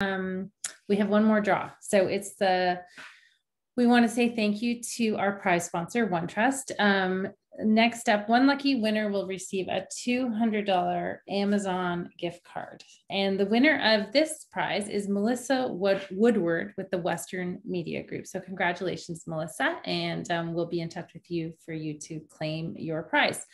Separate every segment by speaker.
Speaker 1: um, we have one more draw. So it's the, we want to say thank you to our prize sponsor, OneTrust. Um, next up, one lucky winner will receive a $200 Amazon gift card. And the winner of this prize is Melissa Wood- Woodward with the Western Media Group. So, congratulations, Melissa. And um, we'll be in touch with you for you to claim your prize.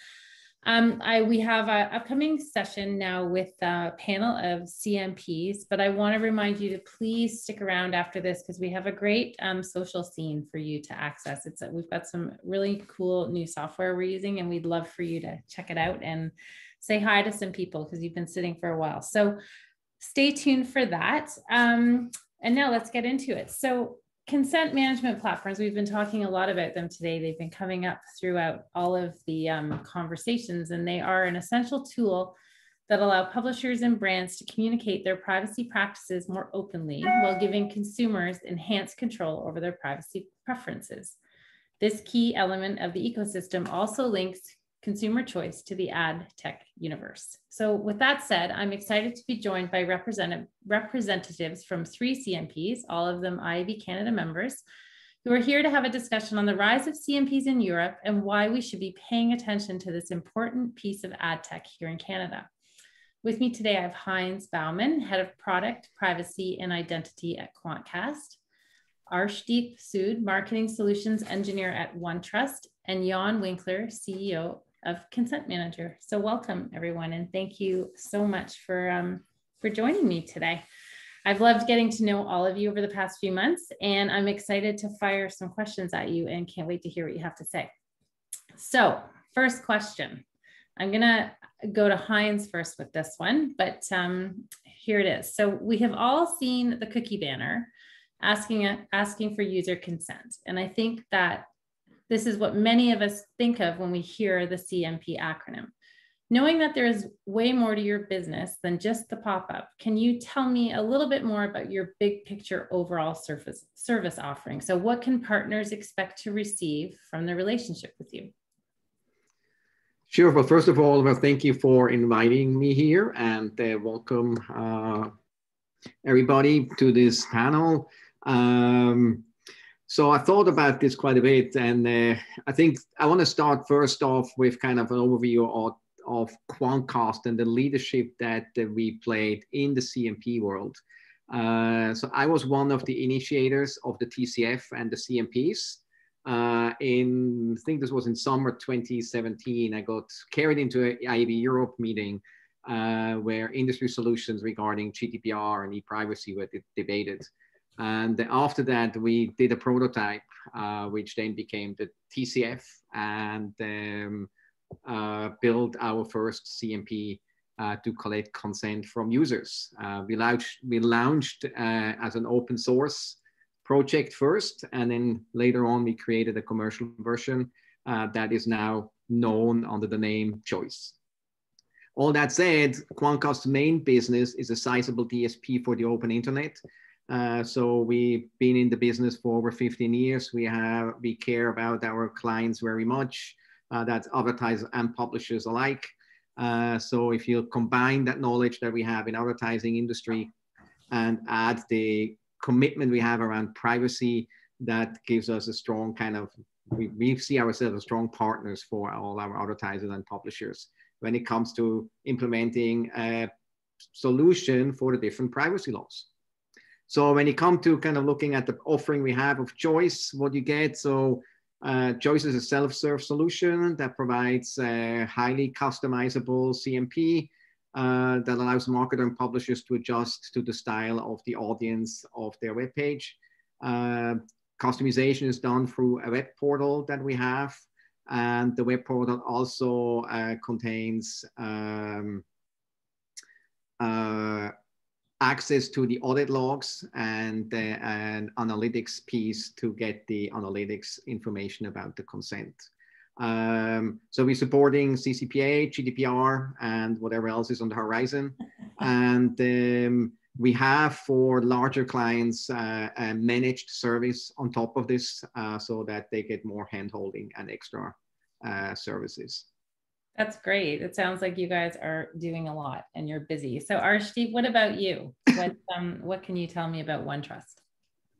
Speaker 1: Um, I, we have an upcoming session now with a panel of CMPs, but I want to remind you to please stick around after this because we have a great um, social scene for you to access. It's we've got some really cool new software we're using, and we'd love for you to check it out and say hi to some people because you've been sitting for a while. So stay tuned for that. Um, and now let's get into it. So consent management platforms, we've been talking a lot about them today. They've been coming up throughout all of the um, conversations, and they are an essential tool that allow publishers and brands to communicate their privacy practices more openly while giving consumers enhanced control over their privacy preferences. This key element of the ecosystem also links consumer choice to the ad tech universe. So with that said, I'm excited to be joined by represent representatives from three CMPs, all of them IAB Canada members, who are here to have a discussion on the rise of CMPs in Europe and why we should be paying attention to this important piece of ad tech here in Canada. With me today, I have Heinz Baumann, Head of Product, Privacy, and Identity at Quantcast, Arshdeep Sood, Marketing Solutions Engineer at OneTrust, and Jan Winkler, CEO of Consent Manager. So welcome everyone, and thank you so much for um, for joining me today. I've loved getting to know all of you over the past few months, and I'm excited to fire some questions at you and can't wait to hear what you have to say. So, first question. I'm gonna go to Heinz first with this one, but um, here it is. So we have all seen the cookie banner asking asking for user consent, and I think that this is what many of us think of when we hear the CMP acronym. Knowing that there is way more to your business than just the pop up, can you tell me a little bit more about your big picture overall service, service offering? So, what can partners expect to receive from the relationship with you?
Speaker 2: Sure. Well, first of all, well, thank you for inviting me here and uh, welcome uh, everybody to this panel. Um, so I thought about this quite a bit, and uh, I think I want to start first off with kind of an overview of, of Quantcast and the leadership that uh, we played in the CMP world. Uh, so I was one of the initiators of the TCF and the CMPs. Uh, in I think this was in summer 2017. I got carried into an IAB Europe meeting uh, where industry solutions regarding GDPR and e-privacy were debated. And after that, we did a prototype, uh, which then became the TCF and um, uh, built our first CMP uh, to collect consent from users. Uh, we launched, we launched uh, as an open source project first, and then later on, we created a commercial version uh, that is now known under the name Choice. All that said, Quantcast's main business is a sizable DSP for the open internet. Uh, so we've been in the business for over 15 years. We have we care about our clients very much. Uh, that's advertisers and publishers alike. Uh, so if you combine that knowledge that we have in advertising industry and add the commitment we have around privacy, that gives us a strong kind of we, we see ourselves as strong partners for all our advertisers and publishers when it comes to implementing a solution for the different privacy laws. So when you come to kind of looking at the offering we have of choice, what you get, so uh, Choice is a self-serve solution that provides a highly customizable CMP uh, that allows marketers and publishers to adjust to the style of the audience of their web page. Uh, customization is done through a web portal that we have. And the web portal also uh, contains um, uh, access to the audit logs and uh, an analytics piece to get the analytics information about the consent. Um, so we're supporting CCPA, GDPR, and whatever else is on the horizon. and um, we have for larger clients uh, a managed service on top of this uh, so that they get more handholding and extra uh, services.
Speaker 1: That's great. It sounds like you guys are doing a lot and you're busy. So Arshdeep, what about you? What um what can you tell me about OneTrust?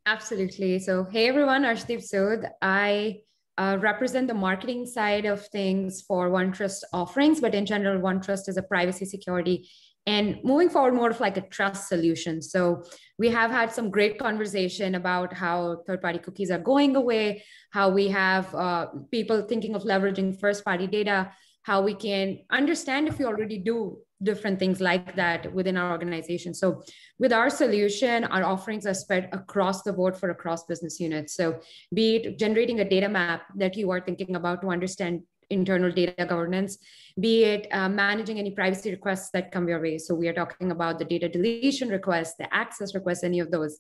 Speaker 3: Absolutely. So hey everyone, Arshdeep Sood. I uh, represent the marketing side of things for OneTrust offerings, but in general, OneTrust is a privacy security and moving forward more of like a trust solution so we have had some great conversation about how third party cookies are going away how we have uh, people thinking of leveraging first party data how we can understand if we already do different things like that within our organization so with our solution our offerings are spread across the board for across business units so be it generating a data map that you are thinking about to understand internal data governance, be it uh, managing any privacy requests that come your way. So we are talking about the data deletion requests, the access requests, any of those.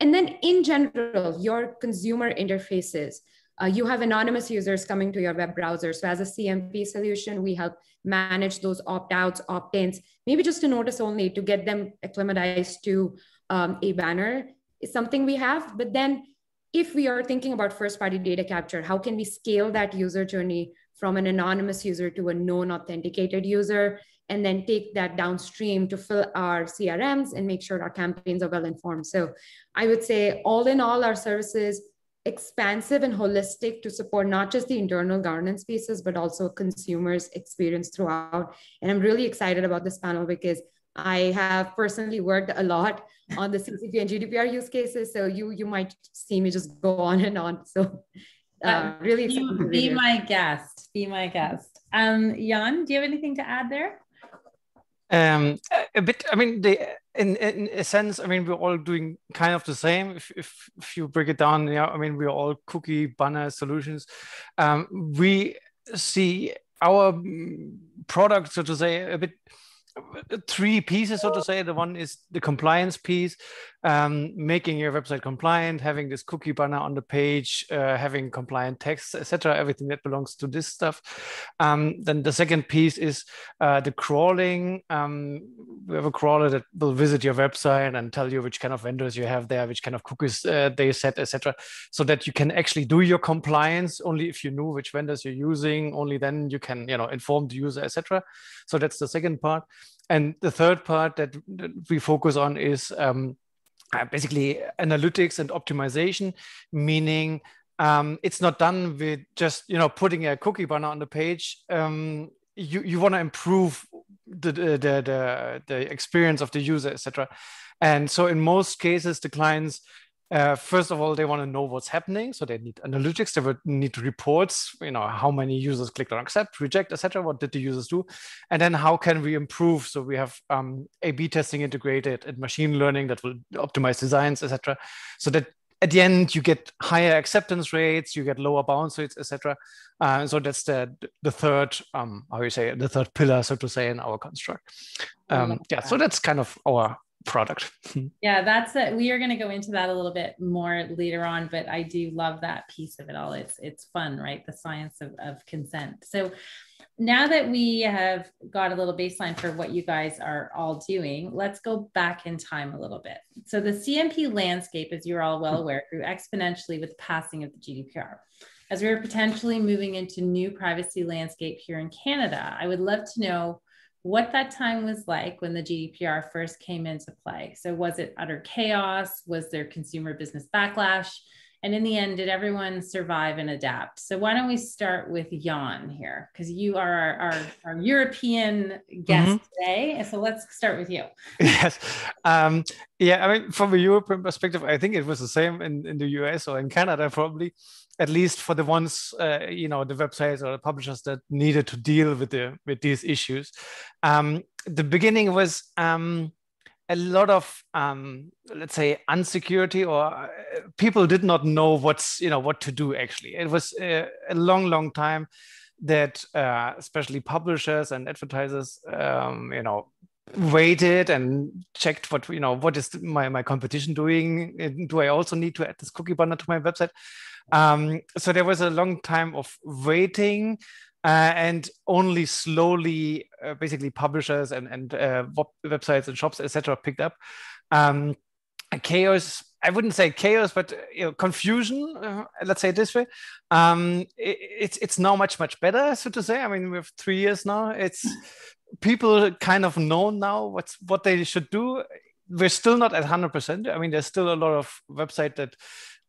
Speaker 3: And then in general, your consumer interfaces. Uh, you have anonymous users coming to your web browser. So as a CMP solution, we help manage those opt-outs, opt-ins, maybe just a notice only to get them acclimatized to um, a banner is something we have. But then if we are thinking about first party data capture, how can we scale that user journey from an anonymous user to a known authenticated user, and then take that downstream to fill our CRMs and make sure our campaigns are well informed. So I would say, all in all, our services expansive and holistic to support not just the internal governance pieces, but also consumers' experience throughout. And I'm really excited about this panel because I have personally worked a lot on the CCP and GDPR use cases. So you you might see me just go on and on. So uh, really excited.
Speaker 1: Be, be my guest. Be my guest. Um, Jan, do you have anything to add there?
Speaker 4: Um, a bit. I mean, the in in a sense, I mean, we're all doing kind of the same. If if, if you break it down, yeah, I mean, we're all cookie banner solutions. Um, we see our mm, product, so to say, a bit three pieces, so to say. The one is the compliance piece, um, making your website compliant, having this cookie banner on the page, uh, having compliant text, etc. Everything that belongs to this stuff. Um, then the second piece is uh, the crawling. Um, we have a crawler that will visit your website and tell you which kind of vendors you have there, which kind of cookies uh, they set, etc. So that you can actually do your compliance only if you know which vendors you're using. Only then you can, you know, inform the user, etc. So that's the second part. And the third part that, we focus on is um, uh, basically analytics and optimization, meaning um, it's not done with just you know putting a cookie banner on the page. Um, you you want to improve the, the the the experience of the user, etc. And so in most cases, the clients uh, first of all, they want to know what's happening, so they need analytics. They would need reports. You know, how many users clicked on accept, reject, etc. What did the users do? And then how can we improve? So we have um, A/B testing integrated and machine learning that will optimize designs, etc. So that at the end you get higher acceptance rates, you get lower bounce rates, etc. Uh, so that's the the third, um, how you say, the third pillar, so to say, in our construct. Um, yeah, so that's kind of our product.
Speaker 1: yeah, that's it. We are going to go into that a little bit more later on, but I do love that piece of it all. It's it's fun, right? The science of, of consent. So now that we have got a little baseline for what you guys are all doing, let's go back in time a little bit. So the CMP landscape, as you're all well hmm. aware, grew exponentially with the passing of the GDPR. As we are potentially moving into new privacy landscape here in Canada, I would love to know what that time was like when the GDPR first came into play. So, was it utter chaos? Was there consumer business backlash? And in the end, did everyone survive and adapt? So, why don't we start with Jan here? Because you are our, our, our European guest mm-hmm. today. So, let's start with you.
Speaker 4: Yes. Um, yeah, I mean, from a European perspective, I think it was the same in, in the US or in Canada, probably at least for the ones uh, you know the websites or the publishers that needed to deal with the with these issues. Um, the beginning was um, a lot of um, let's say unsecurity or uh, people did not know what's you know what to do actually. It was a, a long long time that uh, especially publishers and advertisers um, you know waited and checked what you know what is my, my competition doing? Do i also need to add this cookie banner to my website um, so there was a long time of waiting uh, and only slowly, uh, basically, publishers and, and uh, websites and shops, etc., picked up. Um, chaos I wouldn't say chaos, but you know, confusion. Uh, let's say it this way. Um, it, it's it's now much much better, so to say. I mean, we have three years now. It's people kind of know now what's what they should do. We're still not at hundred percent. I mean, there's still a lot of website that,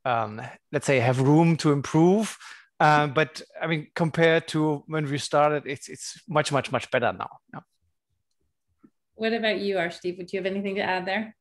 Speaker 4: um, let's say, have room to improve. Uh, but I mean, compared to when we started, it's it's much much much better now. Yeah.
Speaker 1: What about you, Arshdeep? Would you have anything to add there?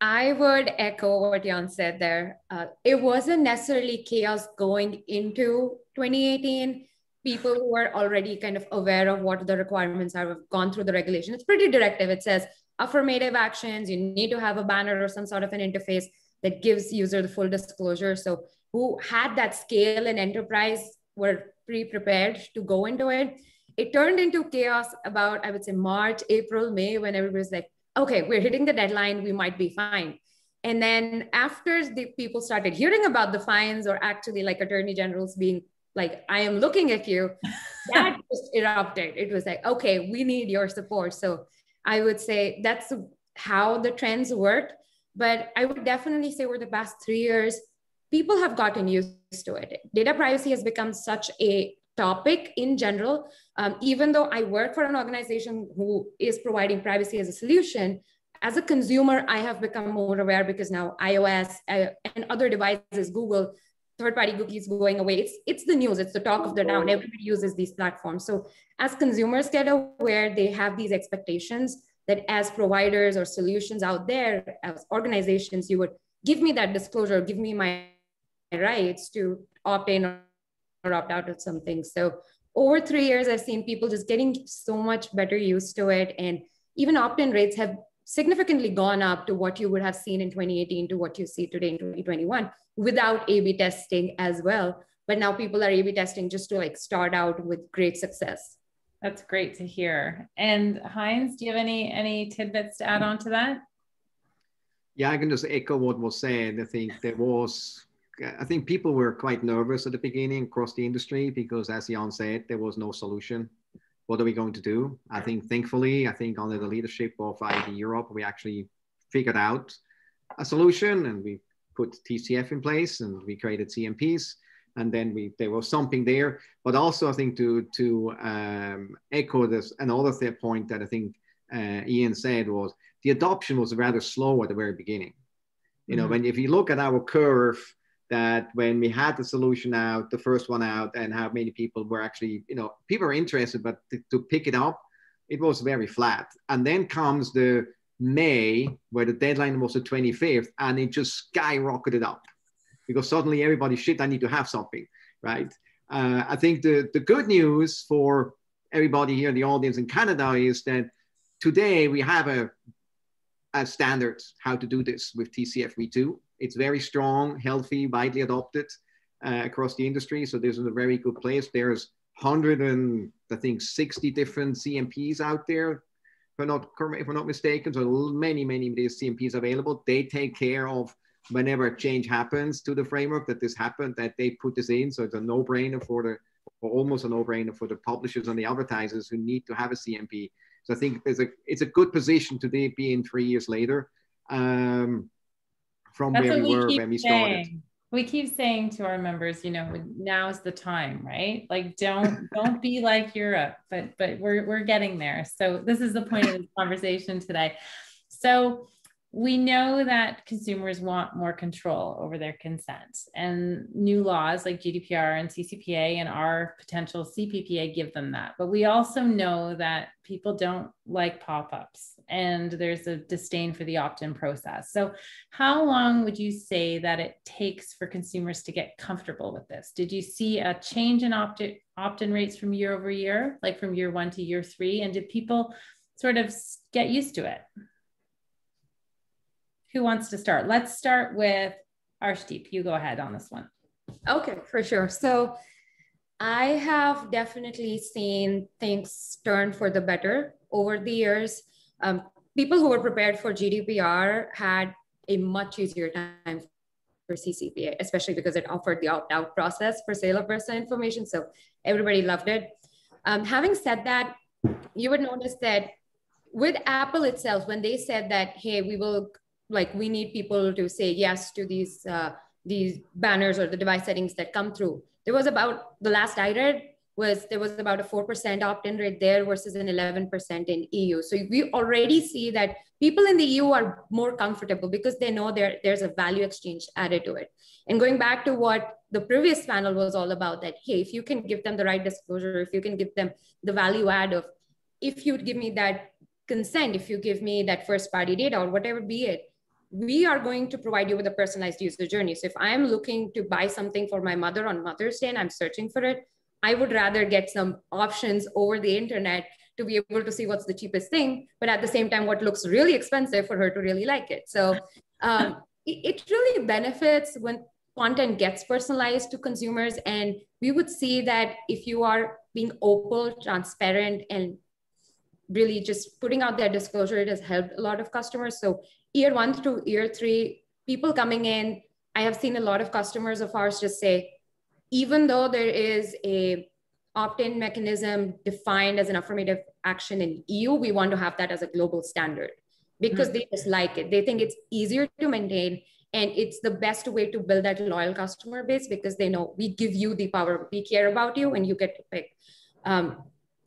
Speaker 3: I would echo what Jan said there. Uh, it wasn't necessarily chaos going into 2018. People who are already kind of aware of what the requirements are, have gone through the regulation. It's pretty directive. It says affirmative actions. You need to have a banner or some sort of an interface that gives user the full disclosure. So who had that scale and enterprise were pre-prepared to go into it. It turned into chaos about, I would say, March, April, May, when everybody was like, okay, we're hitting the deadline, we might be fine. And then after the people started hearing about the fines or actually like attorney generals being like, I am looking at you, that just erupted. It was like, okay, we need your support. So I would say that's how the trends worked. But I would definitely say over the past three years, people have gotten used to it. Data privacy has become such a topic in general. Um, even though I work for an organization who is providing privacy as a solution, as a consumer, I have become more aware because now iOS uh, and other devices, Google, third-party cookies going away. It's it's the news. It's the talk of the town. Everybody uses these platforms. So as consumers get aware, they have these expectations that as providers or solutions out there, as organizations, you would give me that disclosure, give me my rights to opt in or opt out of something. So over three years, I've seen people just getting so much better used to it. And even opt-in rates have significantly gone up to what you would have seen in 2018 to what you see today in 2021 without A-B testing as well. But now people are A-B testing just to like start out with great success.
Speaker 1: That's great to hear. And Heinz, do you have any any tidbits to add on to that?
Speaker 2: Yeah, I can just echo what was said. I think there was I think people were quite nervous at the beginning across the industry because, as Jan said, there was no solution. What are we going to do? I think, thankfully, I think under the leadership of IAB Europe, we actually figured out a solution and we put TCF in place and we created CMPs. And then we there was something there, but also I think to to um, echo this another point that I think uh, Jan said was the adoption was rather slow at the very beginning. You know, mm-hmm. when if you look at our curve that when we had the solution out, the first one out, and how many people were actually, you know, people are interested, but to, to pick it up, it was very flat. And then comes the May, where the deadline was the 25th, and it just skyrocketed up because suddenly everybody, shit, I need to have something, right? Uh, I think the, the good news for everybody here in the audience in Canada is that today we have a, a standard how to do this with TCF v2 it's very strong, healthy, widely adopted uh, across the industry. So this is a very good place. There's 100 and I think 60 different CMPs out there, if I'm not, if I'm not mistaken. So many, many of these CMPs available. They take care of whenever a change happens to the framework that this happened, that they put this in. So it's a no-brainer for the, or almost a no-brainer for the publishers and the advertisers who need to have a CMP. So I think there's a, it's a good position to be in three years later. Um, from That's where we, we were when we started.
Speaker 1: Saying. We keep saying to our members, you know, now's the time, right? Like don't don't be like Europe, but but we're we're getting there. So this is the point of this conversation today. So we know that consumers want more control over their consent and new laws like GDPR and CCPA and our potential CPPA give them that. But we also know that people don't like pop-ups and there's a disdain for the opt-in process. So how long would you say that it takes for consumers to get comfortable with this? Did you see a change in opt-in, opt-in rates from year over year, like from year one to year three? And did people sort of get used to it? Who wants to start? Let's start with Arshdeep. You go ahead on this one.
Speaker 3: Okay, for sure. So I have definitely seen things turn for the better over the years. Um, people who were prepared for GDPR had a much easier time for CCPA, especially because it offered the opt-out process for sale of personal information. So everybody loved it. Um, having said that, you would notice that with Apple itself, when they said that, hey, we will like we need people to say yes to these uh, these banners or the device settings that come through. There was about the last I read was there was about a 4% opt-in rate there versus an 11% in EU. So we already see that people in the EU are more comfortable because they know there, there's a value exchange added to it. And going back to what the previous panel was all about that, hey, if you can give them the right disclosure, if you can give them the value add of, if you'd give me that consent, if you give me that first party data or whatever be it, we are going to provide you with a personalized user journey. So if I'm looking to buy something for my mother on Mother's Day and I'm searching for it, I would rather get some options over the internet to be able to see what's the cheapest thing, but at the same time, what looks really expensive for her to really like it. So um, it, really benefits when content gets personalized to consumers. And we would see that if you are being open, transparent, and really just putting out their disclosure, it has helped a lot of customers. So year one through year three, people coming in, I have seen a lot of customers of ours just say, even though there is a opt-in mechanism defined as an affirmative action in EU, we want to have that as a global standard because mm-hmm. they just like it. They think it's easier to maintain and it's the best way to build that loyal customer base because they know we give you the power, we care about you, and you get to pick. Um,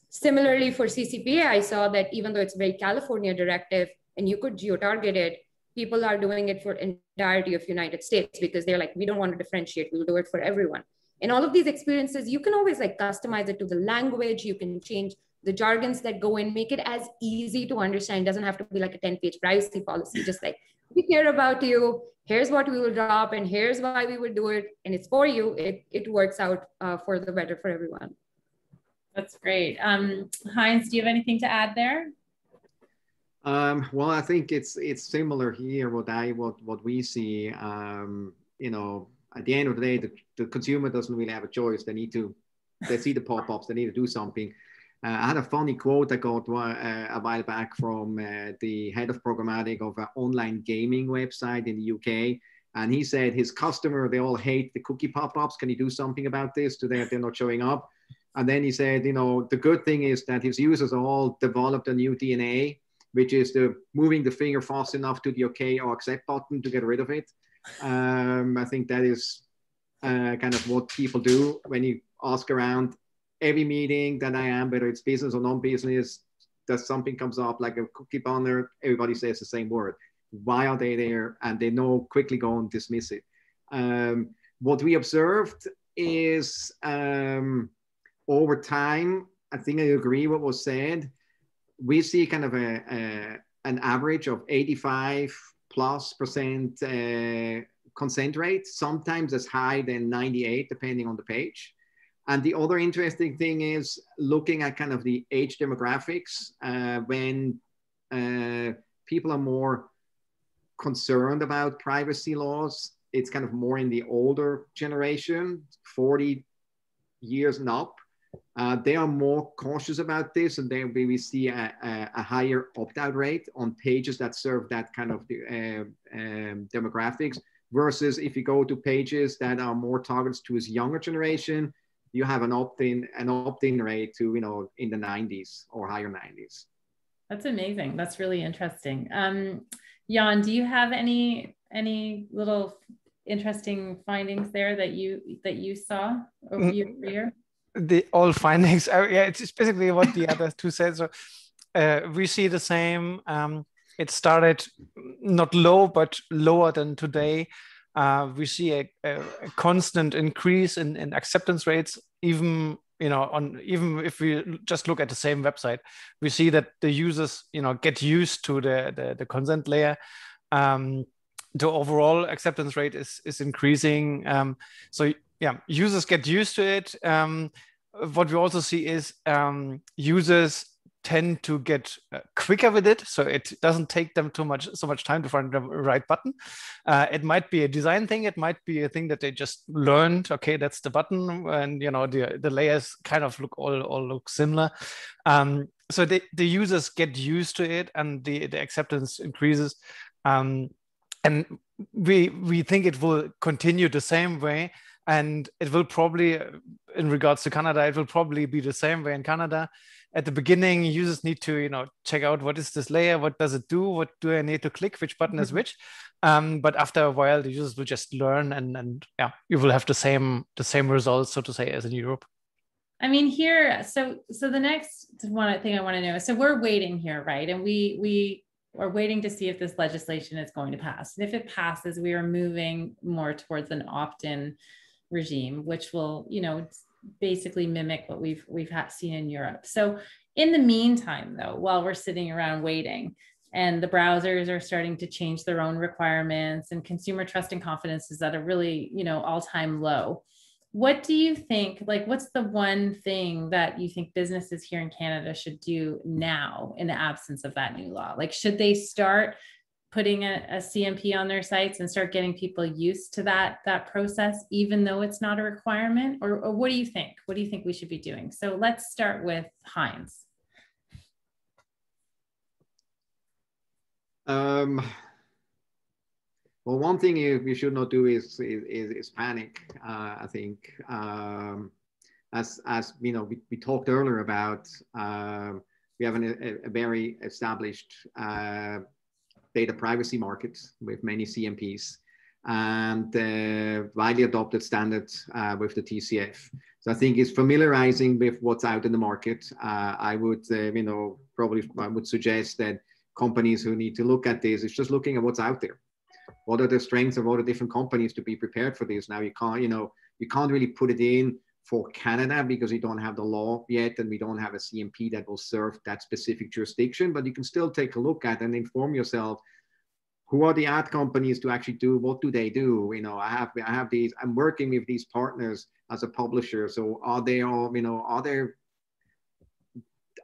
Speaker 3: similarly, for CCPA, I saw that even though it's very California directive and you could geo-target it, people are doing it for entirety of United States because they're like, we don't want to differentiate, we'll do it for everyone. And all of these experiences, you can always like customize it to the language, you can change the jargons that go in, make it as easy to understand. It doesn't have to be like a 10 page privacy policy, just like we care about you. Here's what we will drop, and here's why we will do it. And it's for you. It, it works out uh, for the better for everyone.
Speaker 1: That's great. Um, Heinz, do you have anything to add there?
Speaker 2: Um, well, I think it's it's similar here. What I what what we see, um, you know, at the end of the day, the, the consumer doesn't really have a choice. They need to, they see the pop-ups, they need to do something. Uh, I had a funny quote I got uh, a while back from uh, the head of programmatic of an online gaming website in the UK. And he said his customer, they all hate the cookie pop-ups. Can you do something about this? Today they're not showing up. And then he said, you know, the good thing is that his users are all developed a new DNA, which is the moving the finger fast enough to the OK or accept button to get rid of it. Um, I think that is uh, kind of what people do when you ask around every meeting that I am, whether it's business or non-business, that something comes up like a cookie banner, everybody says the same word. Why are they there? And they know quickly go and dismiss it. Um, what we observed is um, over time, I think I agree what was said. We see kind of a, a an average of 85 plus percent uh, consent rate, sometimes as high than 98, depending on the page. And the other interesting thing is looking at kind of the age demographics uh, when uh, people are more concerned about privacy laws. It's kind of more in the older generation, 40 years and up. Uh, they are more cautious about this, and then we see a, a, a higher opt-out rate on pages that serve that kind of uh, um, demographics. Versus if you go to pages that are more targeted to his younger generation, you have an opt-in an opt-in rate to you know in the 90s or higher 90s.
Speaker 1: That's amazing. That's really interesting. Um, Jan, do you have any any little interesting findings there that you that you saw over mm. your career?
Speaker 4: The all findings. Uh, yeah, it's basically what the other two said. So uh, we see the same. Um, it started not low, but lower than today. Uh, we see a, a, a constant increase in, in acceptance rates, even you know on even if we just look at the same website we see that the users you know get used to the the, the consent layer um, the overall acceptance rate is is increasing um, so yeah, users get used to it. Um, what we also see is um, users tend to get uh, quicker with it, so it doesn't take them too much so much time to find the right button. Uh, it might be a design thing. It might be a thing that they just learned. Okay, that's the button, and you know the the layers kind of look all all look similar. Um, so the, the users get used to it, and the the acceptance increases. Um, and we we think it will continue the same way and it will probably in regards to canada it will probably be the same way in canada at the beginning, users need to, you know, check out what is this layer, what does it do, what do I need to click, which button is mm-hmm. which. Um, but after a while, the users will just learn, and and yeah, you will have the same the same results, so to say, as in Europe.
Speaker 1: I mean, here, so so the next one thing I want to know is, so we're waiting here, right? And we we are waiting to see if this legislation is going to pass. And if it passes, we are moving more towards an opt-in regime, which will, you know, basically mimic what we've we've seen in Europe. So in the meantime, though, while we're sitting around waiting, and the browsers are starting to change their own requirements, and consumer trust and confidence is at a really, you know, all-time low. What do you think? Like, what's the one thing that you think businesses here in Canada should do now in the absence of that new law? Like, should they start putting a, a, CMP on their sites and start getting people used to that that process, even though it's not a requirement? Or, or what do you think? What do you think we should be doing? So let's start with Heinz.
Speaker 2: Um, well, one thing you, you should not do is is, is panic. Uh, I think, um, as as you know, we, we talked earlier about. Uh, we have an, a, a, very established uh, data privacy market with many CMPs and uh, widely adopted standards uh, with the TCF. So I think it's familiarizing with what's out in the market. Uh, I would, uh, you know, probably I would suggest that companies who need to look at this is just looking at what's out there. What are the strengths of all the different companies to be prepared for this? Now you can't, you know, you can't really put it in for Canada because we don't have the law yet and we don't have a CMP that will serve that specific jurisdiction. But you can still take a look at and inform yourself who are the ad companies to actually do what do they do you know i have i have these i'm working with these partners as a publisher so are they all you know are they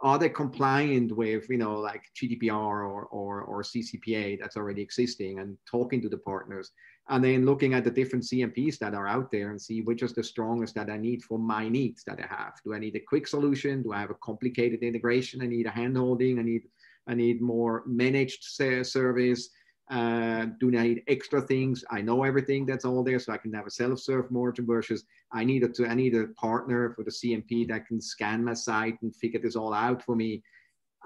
Speaker 2: are they compliant with you know like gdpr or or, or ccpa that's already existing and talking to the partners and then looking at the different CMPs that are out there and see which is the strongest that I need for my needs that I have. Do I need a quick solution? Do I have a complicated integration? I need a handholding. I need I need more managed service. Uh, do I need extra things? I know everything that's all there, so I can have a self-serve merchant versus I need a to I need a partner for the CMP that can scan my site and figure this all out for me,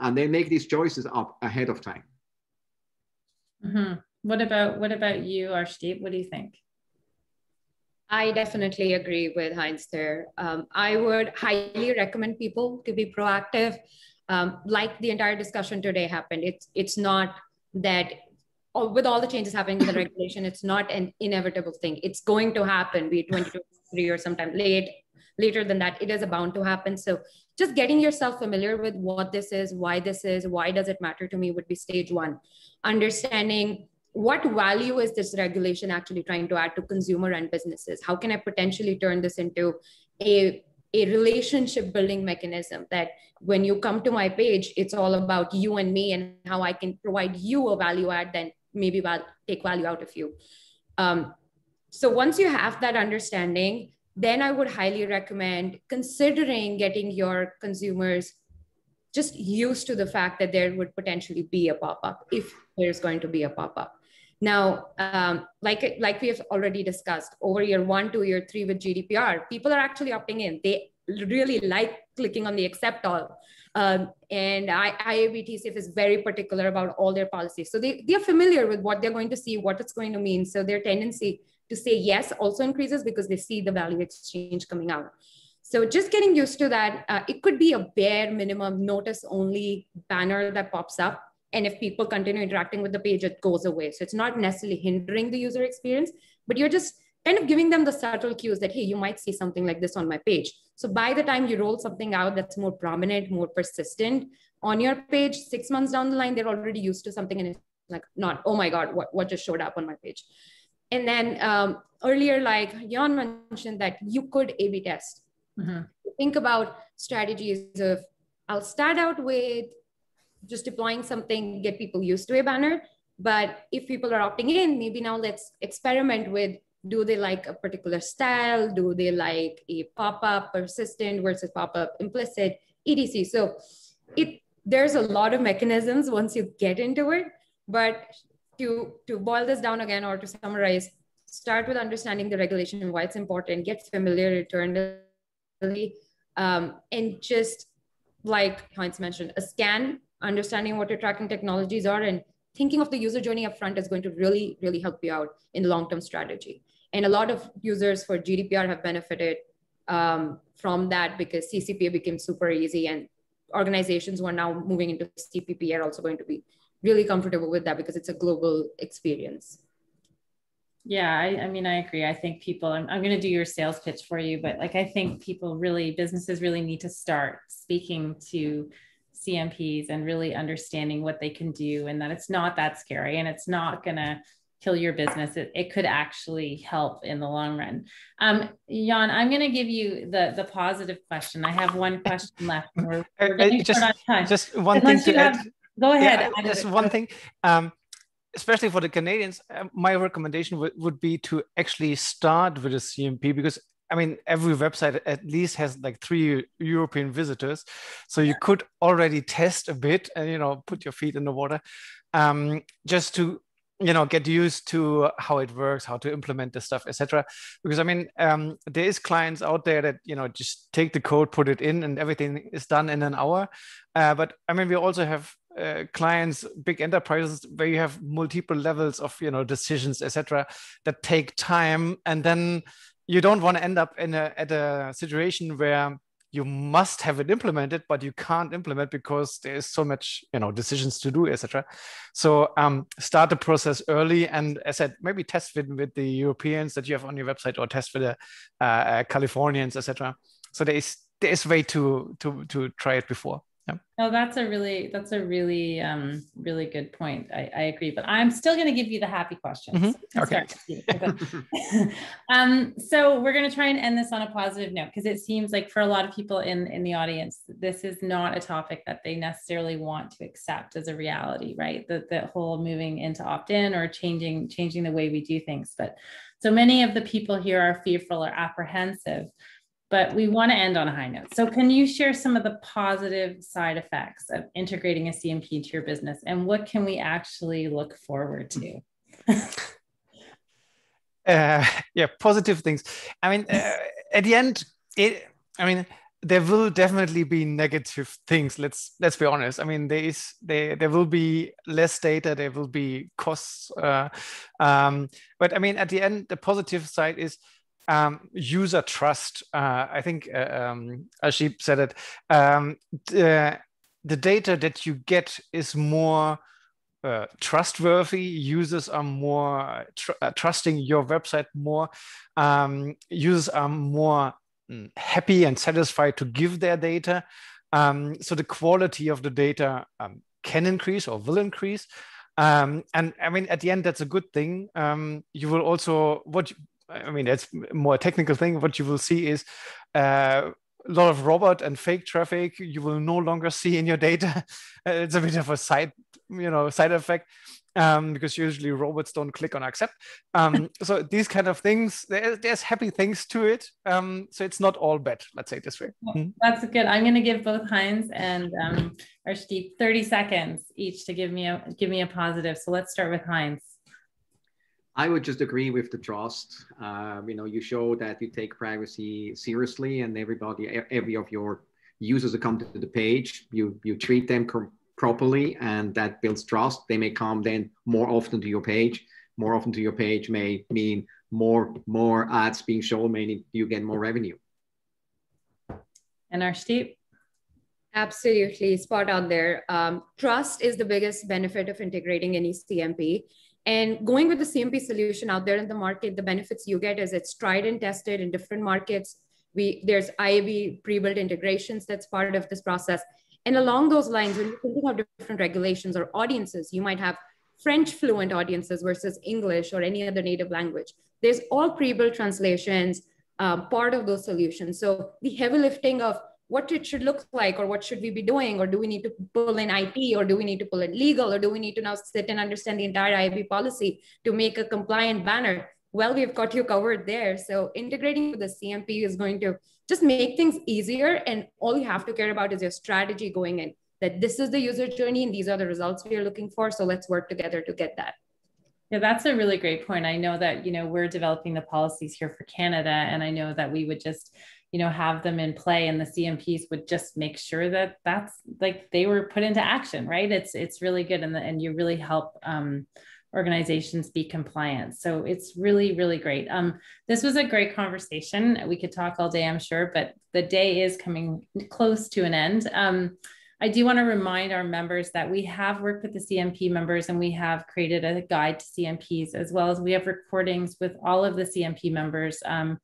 Speaker 2: and then make these choices up ahead of time.
Speaker 1: Mm-hmm. What about what about you, Arshdeep? What do you think?
Speaker 3: I definitely agree with Heinz there. Um, I would highly recommend people to be proactive. Um, like the entire discussion today happened, it's it's not that oh, with all the changes happening in the regulation, it's not an inevitable thing. It's going to happen, be it 2023 or sometime late, later than that. It is bound to happen. So just getting yourself familiar with what this is, why this is, why does it matter to me would be stage one. Understanding what value is this regulation actually trying to add to consumer and businesses? How can I potentially turn this into a, a relationship building mechanism that when you come to my page, it's all about you and me and how I can provide you a value add, then maybe val- take value out of you. Um, so once you have that understanding, then I would highly recommend considering getting your consumers just used to the fact that there would potentially be a pop-up if there's going to be a pop-up now, um, like, like we have already discussed, over year one two, year three with GDPR, people are actually opting in. They really like clicking on the accept all. Um, and I, IAB TCF is very particular about all their policies. So they, they are familiar with what they're going to see, what it's going to mean. So their tendency to say yes also increases because they see the value exchange coming out. So just getting used to that, uh, it could be a bare minimum notice only banner that pops up and if people continue interacting with the page, it goes away. So it's not necessarily hindering the user experience, but you're just kind of giving them the subtle cues that, hey, you might see something like this on my page. So by the time you roll something out that's more prominent, more persistent on your page, six months down the line, they're already used to something and it's like, not, oh my God, what, what just showed up on my page? And then um, earlier, like Jan mentioned that you could A-B test. Mm-hmm. Think about strategies of, I'll start out with just deploying something, get people used to a banner. But if people are opting in, maybe now let's experiment with do they like a particular style? Do they like a pop-up persistent versus pop-up implicit, etc. So it there's a lot of mechanisms once you get into it. But to to boil this down again or to summarize, start with understanding the regulation and why it's important, get familiar eternally, um, and just like Heinz mentioned, a scan, understanding what your tracking technologies are, and thinking of the user journey up front is going to really, really help you out in the long-term strategy. And a lot of users for GDPR have benefited um, from that because CCPA became super easy and organizations who are now moving into CPP are also going to be really comfortable with that because it's a global experience.
Speaker 1: Yeah, I, I mean, I agree. I think people, I'm, I'm going to do your sales pitch for you, but like, I think people really, businesses really need to start speaking to CMPs and really understanding what they can do and that it's not that scary and it's not going to kill your business. It, it could actually help in the long run. Um, Jan, I'm going to give you the, the positive question. I have one question left. We're, we're
Speaker 4: uh, just, just one Unless thing to add. Have,
Speaker 1: go ahead.
Speaker 4: Yeah, just one thing. Um, especially for the Canadians, uh, my recommendation would be to actually start with a CMP because I mean, every website at least has like three European visitors, so you could already test a bit and you know put your feet in the water, um, just to you know get used to how it works, how to implement the stuff, etc. Because I mean, um, there is clients out there that you know just take the code, put it in, and everything is done in an hour. Uh, but I mean, we also have uh, clients big enterprises where you have multiple levels of you know decisions etc that take time and then you don't want to end up in a at a situation where you must have it implemented but you can't implement because there's so much you know decisions to do etc so um, start the process early and as i said maybe test with, with the europeans that you have on your website or test with the uh, californians etc so there is there is way to to to try it before yeah.
Speaker 1: No, that's a really that's a really um really good point. I, I agree, but I'm still going to give you the happy questions.
Speaker 4: Mm-hmm. Okay.
Speaker 1: um, so we're going to try and end this on a positive note because it seems like for a lot of people in in the audience, this is not a topic that they necessarily want to accept as a reality, right? That the whole moving into opt in or changing changing the way we do things, but so many of the people here are fearful or apprehensive but we want to end on a high note. So, can you share some of the positive side effects of integrating a CMP into your business and what can we actually look forward to?
Speaker 4: uh, yeah, positive things. I mean, uh, at the end, it, I mean, there will definitely be negative things let's let's be honest i mean there is there there will be less data there will be costs uh, um, but i mean at the end the positive side is um, user trust. Uh, I think uh, um, Arshdeep said it. Um, the, the data that you get is more uh, trustworthy. Users are more tr uh, trusting your website more. Um, users are more mm, happy and satisfied to give their data. Um, so the quality of the data um, can increase or will increase. Um, and I mean, at the end, that's a good thing. Um, you will also what I mean, that's more technical thing. What you will see is uh, a lot of robot and fake traffic you will no longer see in your data. it's a bit of a side, you know, side effect um, because usually robots don't click on accept. Um, so these kind of things, there, there's happy things to it. Um, so it's not all bad. Let's say this way.
Speaker 1: Hmm. That's good. I'm going to give both Heinz and um, Arshdeep 30 seconds each to give me a give me a positive. So let's start with Heinz.
Speaker 2: I would just agree with the trust. Um, you know, you show that you take privacy seriously, and everybody, every of your users that come to the page, you you treat them properly, and that builds trust. They may come then more often to your page. More often to your page may mean more more ads being shown, meaning you get more revenue.
Speaker 1: And Arshdeep?
Speaker 3: Absolutely, spot on there. Um, trust is the biggest benefit of integrating any CMP. And going with the CMP solution out there in the market, the benefits you get is it's tried and tested in different markets. We there's IAB pre-built integrations that's part of this process. And along those lines, when you're thinking of different regulations or audiences, you might have French fluent audiences versus English or any other native language. There's all pre-built translations, um, part of those solutions. So the heavy lifting of what it should look like or what should we be doing? Or do we need to pull in ip or do we need to pull in legal? Or do we need to now sit and understand the entire IAB policy to make a compliant banner? Well we've got you covered there. So integrating with the cmp is going to just make things easier. And all you have to care about is your strategy going in that this is the user journey and these are the results we are looking for. So let's work together to get that.
Speaker 1: Yeah, that's a really great point. I know that, you know, we're developing the policies here for Canada, and I know that we would just you know have them in play and the cmps would just make sure that that's like they were put into action right? It's it's really good and the, and you really help um, organizations be compliant. So it's really really great. Um, this was a great conversation. We could talk all day i'm sure but the day is coming close to an end. Um, I do want to remind our members that we have worked with the CMP members and we have created a guide to CMPs as well as we have recordings with all of the CMP members. Um,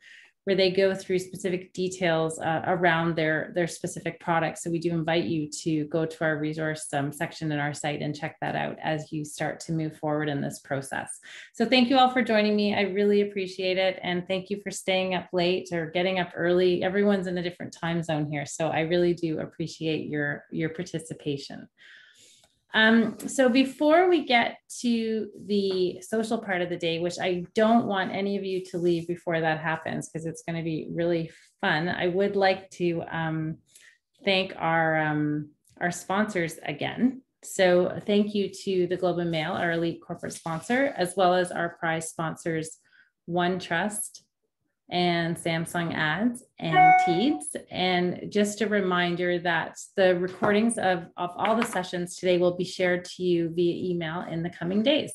Speaker 1: where they go through specific details uh, around their their specific products. So we do invite you to go to our resource um, section in our site and check that out as you start to move forward in this process. So thank you all for joining me. I really appreciate it. And thank you for staying up late or getting up early. Everyone's in a different time zone here. So I really do appreciate your, your participation. Um, so before we get to the social part of the day, which I don't want any of you to leave before that happens because it's going to be really fun, I would like to um, thank our um, our sponsors again. So thank you to the Globe and Mail, our elite corporate sponsor, as well as our prize sponsors, OneTrust, and Samsung ads and Teads. And just a reminder that the recordings of, of all the sessions today will be shared to you via email in the coming days.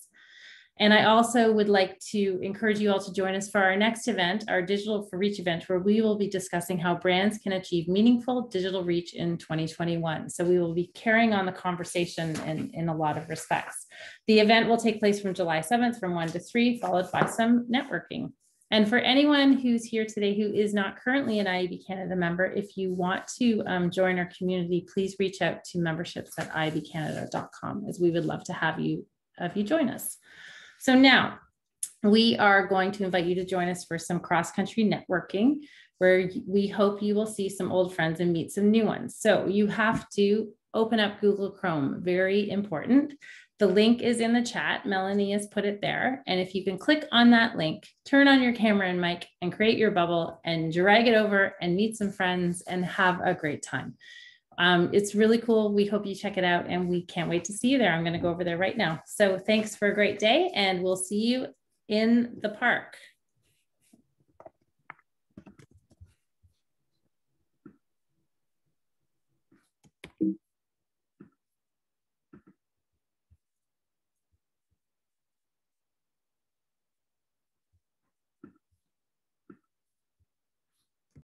Speaker 1: And I also would like to encourage you all to join us for our next event, our Digital for Reach event, where we will be discussing how brands can achieve meaningful digital reach in 2021. So we will be carrying on the conversation in, in a lot of respects. The event will take place from July 7th from 1 to 3, followed by some networking. And for anyone who's here today who is not currently an IAB Canada member, if you want to um, join our community, please reach out to memberships at iabcanada.com as we would love to have you, have you join us. So now we are going to invite you to join us for some cross-country networking where we hope you will see some old friends and meet some new ones. So you have to open up Google Chrome, very important. The link is in the chat. Melanie has put it there. And if you can click on that link, turn on your camera and mic and create your bubble and drag it over and meet some friends and have a great time. Um, it's really cool. We hope you check it out and we can't wait to see you there. I'm going to go over there right now. So thanks for a great day and we'll see you in the park.